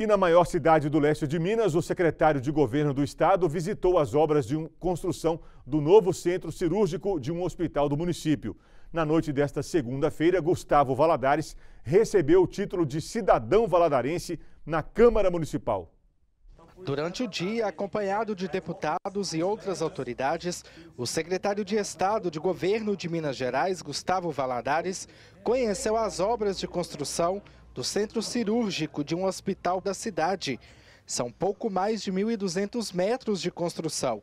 E na maior cidade do leste de Minas, o secretário de governo do estado visitou as obras de construção do novo centro cirúrgico de um hospital do município. Na noite desta segunda-feira, Gustavo Valadares recebeu o título de cidadão valadarense na Câmara Municipal. Durante o dia, acompanhado de deputados e outras autoridades, o secretário de Estado de Governo de Minas Gerais, Gustavo Valadares, conheceu as obras de construção do centro cirúrgico de um hospital da cidade. São pouco mais de 1.200 metros de construção.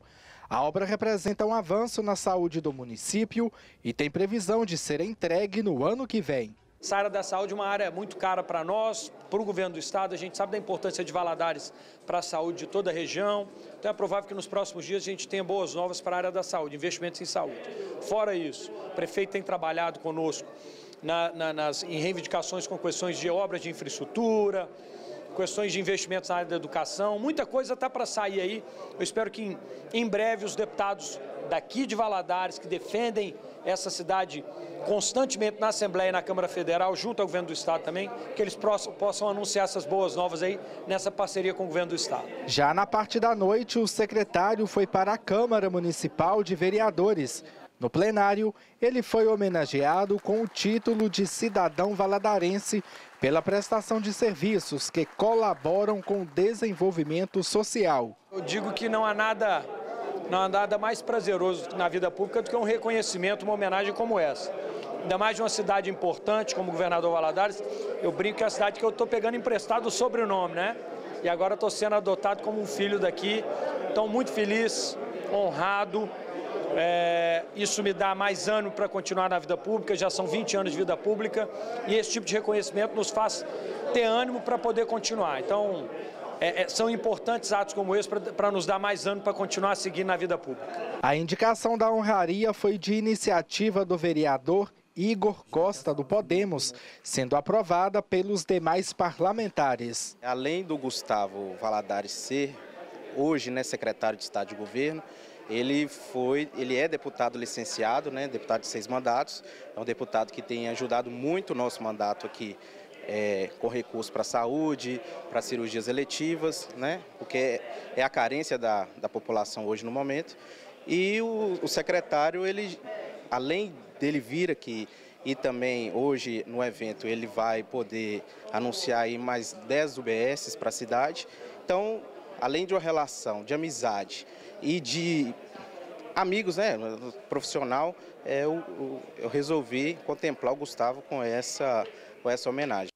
A obra representa um avanço na saúde do município e tem previsão de ser entregue no ano que vem. Essa área da saúde é uma área muito cara para nós, para o governo do estado. A gente sabe da importância de Valadares para a saúde de toda a região. Então é provável que nos próximos dias a gente tenha boas novas para a área da saúde, investimentos em saúde. Fora isso, o prefeito tem trabalhado conosco na, na, nas, em reivindicações com questões de obras de infraestrutura, questões de investimentos na área da educação, muita coisa está para sair aí. Eu espero que em, em breve os deputados daqui de Valadares, que defendem essa cidade constantemente na Assembleia e na Câmara Federal, junto ao governo do Estado também, que eles possam, possam anunciar essas boas novas aí nessa parceria com o governo do Estado. Já na parte da noite, o secretário foi para a Câmara Municipal de Vereadores no plenário, ele foi homenageado com o título de cidadão valadarense pela prestação de serviços que colaboram com o desenvolvimento social. Eu digo que não há nada, não há nada mais prazeroso na vida pública do que um reconhecimento, uma homenagem como essa. Ainda mais de uma cidade importante como o governador Valadares, eu brinco que é a cidade que eu estou pegando emprestado o sobrenome, né? E agora estou sendo adotado como um filho daqui. Então, muito feliz, honrado, é, isso me dá mais ânimo para continuar na vida pública, já são 20 anos de vida pública e esse tipo de reconhecimento nos faz ter ânimo para poder continuar. Então, é, é, são importantes atos como esse para nos dar mais ânimo para continuar seguindo na vida pública. A indicação da honraria foi de iniciativa do vereador Igor Costa, do Podemos, sendo aprovada pelos demais parlamentares. Além do Gustavo Valadares ser hoje né, secretário de Estado de Governo, ele foi, ele é deputado licenciado, né, deputado de seis mandatos, é um deputado que tem ajudado muito o nosso mandato aqui é, com recursos para a saúde, para cirurgias eletivas, né, porque é a carência da, da população hoje no momento. E o, o secretário, ele, além dele vir aqui e também hoje no evento ele vai poder anunciar aí mais 10 UBSs para a cidade. Então, além de uma relação de amizade e de amigos, né, profissional, é, eu, eu resolvi contemplar o Gustavo com essa, com essa homenagem.